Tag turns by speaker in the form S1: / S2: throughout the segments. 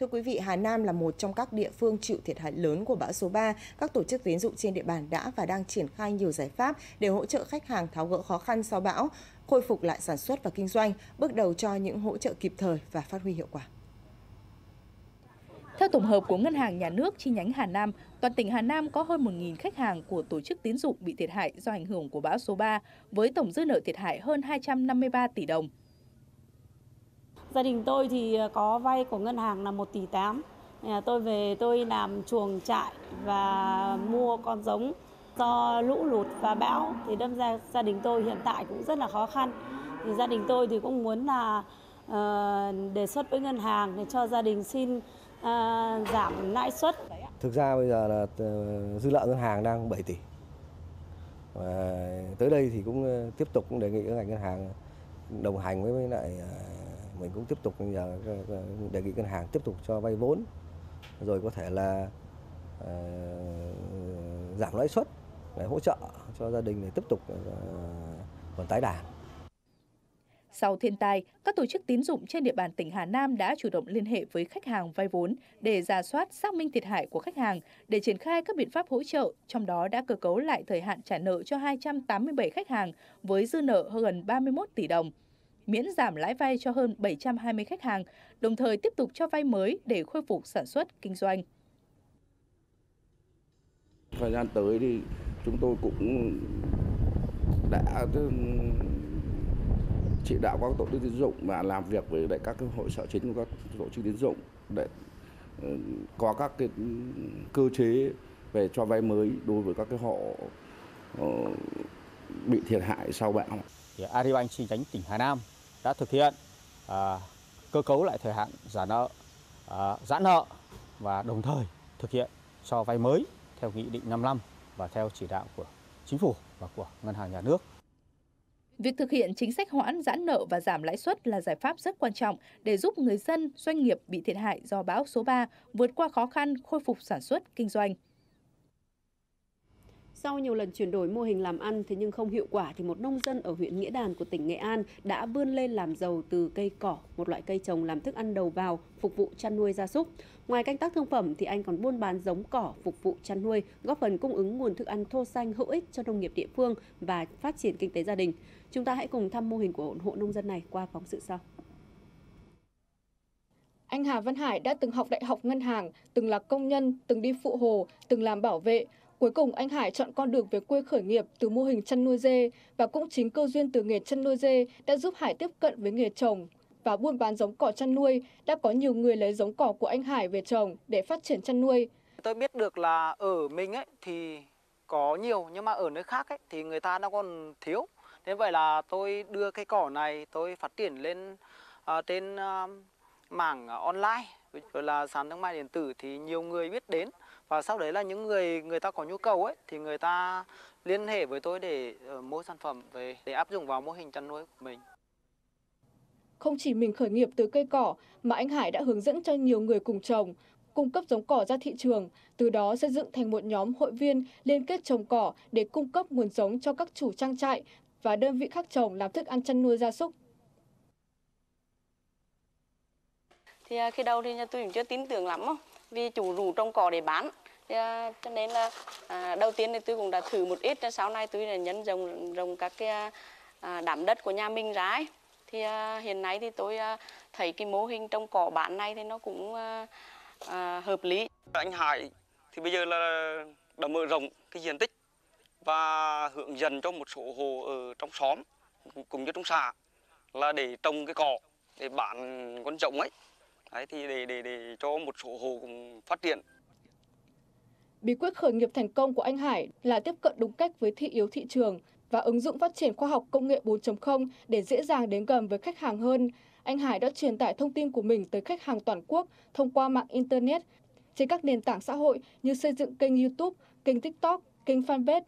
S1: Thưa quý vị, Hà Nam là một trong các địa phương chịu thiệt hại lớn của bão số 3. Các tổ chức tín dụng trên địa bàn đã và đang triển khai nhiều giải pháp để hỗ trợ khách hàng tháo gỡ khó khăn sau bão, khôi phục lại sản xuất và kinh doanh, bước đầu cho những hỗ trợ kịp thời và phát huy hiệu quả.
S2: Theo tổng hợp của Ngân hàng Nhà nước chi nhánh Hà Nam, toàn tỉnh Hà Nam có hơn 1.000 khách hàng của tổ chức tín dụng bị thiệt hại do ảnh hưởng của bão số 3, với tổng dư nợ thiệt hại hơn 253 tỷ đồng.
S3: Gia đình tôi thì ờ, có vay của ngân hàng là 1 tỷ 8. Tôi về tôi làm chuồng trại và mua con giống do lũ lụt và bão thì đâm ra gia đình tôi hiện tại cũng rất là khó khăn. Thì gia đình tôi thì cũng muốn là uh, đề xuất với ngân hàng để cho gia đình xin uh, giảm lãi suất.
S4: Thực ra bây giờ là dư nợ ngân hàng đang 7 tỷ. Và tới đây thì cũng tiếp tục cũng đề nghị các ngành ngân hàng đồng hành với, lại mình cũng tiếp tục nhờ giờ đề nghị ngân hàng tiếp tục cho vay vốn rồi có thể là uh, giảm lãi suất để hỗ trợ cho gia đình để tiếp tục uh, còn tái đàn.
S2: Sau thiên tai, các tổ chức tín dụng trên địa bàn tỉnh Hà Nam đã chủ động liên hệ với khách hàng vay vốn để giả soát xác minh thiệt hại của khách hàng để triển khai các biện pháp hỗ trợ, trong đó đã cơ cấu lại thời hạn trả nợ cho 287 khách hàng với dư nợ hơn gần 31 tỷ đồng miễn giảm lãi vay cho hơn 720 khách hàng, đồng thời tiếp tục cho vay mới để khôi phục sản xuất, kinh doanh.
S5: Thời gian tới thì chúng tôi cũng đã chỉ đạo các tổ chức tín dụng và làm việc với lại các hội sở chính của các tổ chức tín dụng để có các cái cơ chế về cho vay mới đối với các cái hộ ờ, bị thiệt hại sau bão.
S6: Thì Agribank chi nhánh tỉnh Hà Nam đã thực hiện à, cơ cấu lại thời hạn giả nợ, à, giãn nợ và đồng thời thực hiện cho vay mới theo nghị định 55 và theo chỉ đạo của chính phủ và của ngân hàng nhà nước.
S2: Việc thực hiện chính sách hoãn giãn nợ và giảm lãi suất là giải pháp rất quan trọng để giúp người dân, doanh nghiệp bị thiệt hại do bão số 3 vượt qua khó khăn, khôi phục sản xuất, kinh doanh.
S7: Sau nhiều lần chuyển đổi mô hình làm ăn thế nhưng không hiệu quả thì một nông dân ở huyện Nghĩa Đàn của tỉnh Nghệ An đã vươn lên làm giàu từ cây cỏ, một loại cây trồng làm thức ăn đầu vào phục vụ chăn nuôi gia súc. Ngoài canh tác thương phẩm thì anh còn buôn bán giống cỏ phục vụ chăn nuôi, góp phần cung ứng nguồn thức ăn thô xanh hữu ích cho nông nghiệp địa phương và phát triển kinh tế gia đình. Chúng ta hãy cùng thăm mô hình của hộ nông dân này qua phóng sự sau.
S8: Anh Hà Văn Hải đã từng học đại học ngân hàng, từng là công nhân, từng đi phụ hồ, từng làm bảo vệ. Cuối cùng anh Hải chọn con đường về quê khởi nghiệp từ mô hình chăn nuôi dê và cũng chính cơ duyên từ nghề chăn nuôi dê đã giúp Hải tiếp cận với nghề trồng và buôn bán giống cỏ chăn nuôi. Đã có nhiều người lấy giống cỏ của anh Hải về trồng để phát triển chăn nuôi.
S9: Tôi biết được là ở mình ấy thì có nhiều nhưng mà ở nơi khác ấy thì người ta nó còn thiếu. Thế vậy là tôi đưa cây cỏ này tôi phát triển lên uh, trên uh, mảng online rồi là sàn thương mại điện tử thì nhiều người biết đến và sau đấy là những người người ta có nhu cầu ấy thì người ta liên hệ với tôi để uh, mua sản phẩm về để áp dụng vào mô hình chăn nuôi của mình.
S8: Không chỉ mình khởi nghiệp từ cây cỏ mà anh Hải đã hướng dẫn cho nhiều người cùng trồng, cung cấp giống cỏ ra thị trường, từ đó xây dựng thành một nhóm hội viên liên kết trồng cỏ để cung cấp nguồn giống cho các chủ trang trại và đơn vị khác trồng làm thức ăn chăn nuôi gia súc.
S10: Thì à, khi đầu thì nhà tôi cũng chưa tin tưởng lắm vì chủ rủ trồng cỏ để bán. À, cho nên là à, đầu tiên thì tôi cũng đã thử một ít, sau này tôi là nhân rồng rồng các cái à, à, đám đất của nhà mình ra ấy. Thì à, hiện nay thì tôi à, thấy cái mô hình trồng cỏ bán này thì nó cũng à, à, hợp lý.
S11: Anh Hải thì bây giờ là đã mở rộng cái diện tích và hướng dẫn cho một số hồ ở trong xóm cũng như trong xã là để trồng cái cỏ để bán con rộng ấy đấy thì để để để cho một số hồ cùng phát triển
S8: Bí quyết khởi nghiệp thành công của anh Hải là tiếp cận đúng cách với thị yếu thị trường và ứng dụng phát triển khoa học công nghệ 4.0 để dễ dàng đến gần với khách hàng hơn. Anh Hải đã truyền tải thông tin của mình tới khách hàng toàn quốc thông qua mạng Internet trên các nền tảng xã hội như xây dựng kênh YouTube, kênh TikTok, kênh fanpage,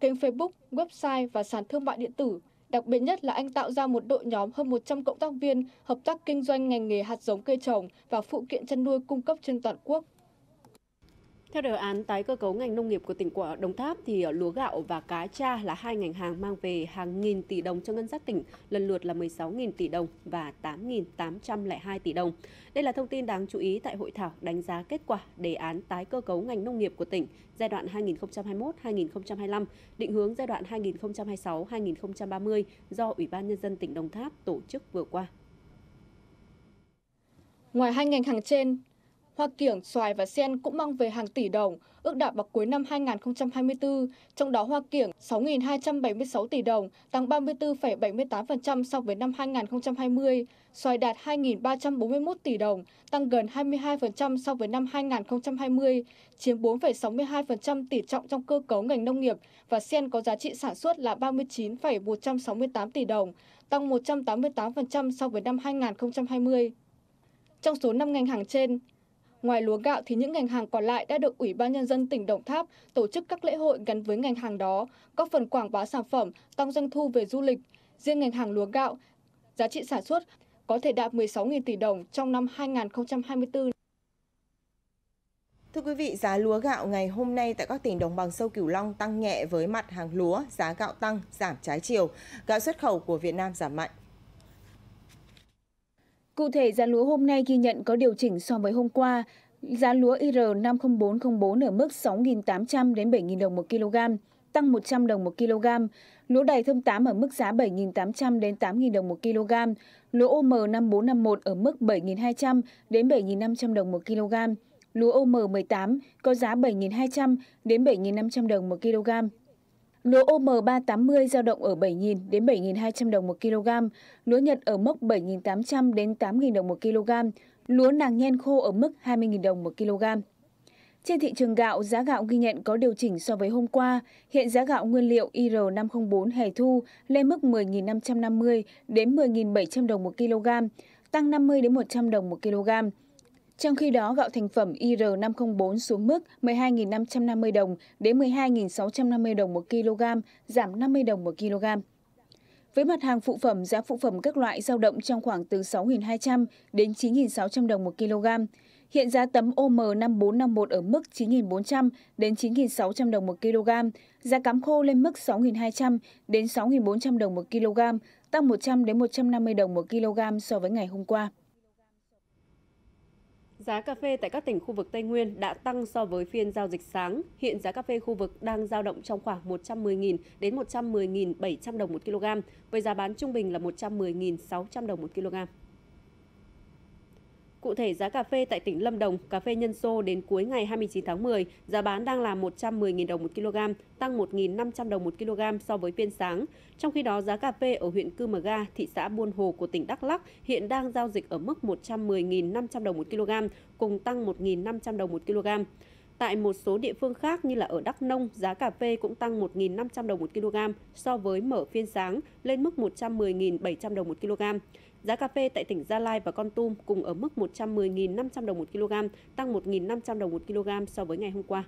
S8: kênh Facebook, website và sàn thương mại điện tử. Đặc biệt nhất là anh tạo ra một đội nhóm hơn 100 cộng tác viên, hợp tác kinh doanh ngành nghề hạt giống cây trồng và phụ kiện chăn nuôi cung cấp trên toàn quốc.
S7: Theo đề án tái cơ cấu ngành nông nghiệp của tỉnh Quảng Đồng Tháp thì ờ, lúa gạo và cá tra là hai ngành hàng mang về hàng nghìn tỷ đồng cho ngân sách tỉnh, lần lượt là 16.000 tỷ đồng và 8.802 tỷ đồng. Đây là thông tin đáng chú ý tại hội thảo đánh giá kết quả đề án tái cơ cấu ngành nông nghiệp của tỉnh giai đoạn 2021-2025, định hướng giai đoạn 2026-2030 do Ủy ban Nhân dân tỉnh Đồng Tháp tổ chức vừa qua.
S8: Ngoài hai ngành hàng trên, hoa kiểng, xoài và sen cũng mang về hàng tỷ đồng, ước đạt vào cuối năm 2024, trong đó hoa kiểng 6.276 tỷ đồng, tăng 34,78% so với năm 2020, xoài đạt 2.341 tỷ đồng, tăng gần 22% so với năm 2020, chiếm 4,62% tỷ trọng trong cơ cấu ngành nông nghiệp và sen có giá trị sản xuất là 39,168 tỷ đồng, tăng 188% so với năm 2020. Trong số 5 ngành hàng trên, Ngoài lúa gạo thì những ngành hàng còn lại đã được Ủy ban Nhân dân tỉnh Đồng Tháp tổ chức các lễ hội gắn với ngành hàng đó, góp phần quảng bá sản phẩm, tăng doanh thu về du lịch. Riêng ngành hàng lúa gạo, giá trị sản xuất có thể đạt 16.000 tỷ đồng trong năm 2024.
S1: Thưa quý vị, giá lúa gạo ngày hôm nay tại các tỉnh đồng bằng sông Cửu Long tăng nhẹ với mặt hàng lúa, giá gạo tăng, giảm trái chiều. Gạo xuất khẩu của Việt Nam giảm mạnh.
S12: Cụ thể, giá lúa hôm nay ghi nhận có điều chỉnh so với hôm qua. Giá lúa IR50404 ở mức 6.800 đến 7.000 đồng một kg, tăng 100 đồng một kg. Lúa đầy thơm 8 ở mức giá 7.800 đến 8.000 đồng một kg. Lúa OM5451 ở mức 7.200 đến 7.500 đồng một kg. Lúa OM18 có giá 7.200 đến 7.500 đồng một kg. Lúa OM380 giao động ở 7.000 đến 7.200 đồng một kg, lúa Nhật ở mốc 7.800 đến 8.000 đồng một kg, lúa nàng nhen khô ở mức 20.000 đồng một kg. Trên thị trường gạo, giá gạo ghi nhận có điều chỉnh so với hôm qua. Hiện giá gạo nguyên liệu IR504 hè thu lên mức 10.550 đến 10.700 đồng một kg, tăng 50 đến 100 đồng một kg. Trong khi đó, gạo thành phẩm IR504 xuống mức 12.550 đồng đến 12.650 đồng một kg, giảm 50 đồng một kg. Với mặt hàng phụ phẩm, giá phụ phẩm các loại dao động trong khoảng từ 6.200 đến 9.600 đồng một kg. Hiện giá tấm OM5451 ở mức 9.400 đến 9.600 đồng một kg, giá cám khô lên mức 6.200 đến 6.400 đồng một kg, tăng 100 đến 150 đồng một kg so với ngày hôm qua.
S7: Giá cà phê tại các tỉnh khu vực Tây Nguyên đã tăng so với phiên giao dịch sáng. Hiện giá cà phê khu vực đang giao động trong khoảng 110.000 đến 110.700 đồng một kg, với giá bán trung bình là 110.600 đồng một kg. Cụ thể, giá cà phê tại tỉnh Lâm Đồng, cà phê nhân sô đến cuối ngày 29 tháng 10, giá bán đang là 110.000 đồng một kg, tăng 1.500 đồng một kg so với phiên sáng. Trong khi đó, giá cà phê ở huyện Cư Mờ Ga, thị xã Buôn Hồ của tỉnh Đắk Lắk hiện đang giao dịch ở mức 110.500 đồng một kg, cùng tăng 1.500 đồng một kg. Tại một số địa phương khác như là ở Đắk Nông, giá cà phê cũng tăng 1.500 đồng một kg so với mở phiên sáng lên mức 110.700 đồng một kg. Giá cà phê tại tỉnh Gia Lai và Con Tum cùng ở mức 110.500 đồng một kg, tăng 1.500 đồng một kg so với ngày hôm qua.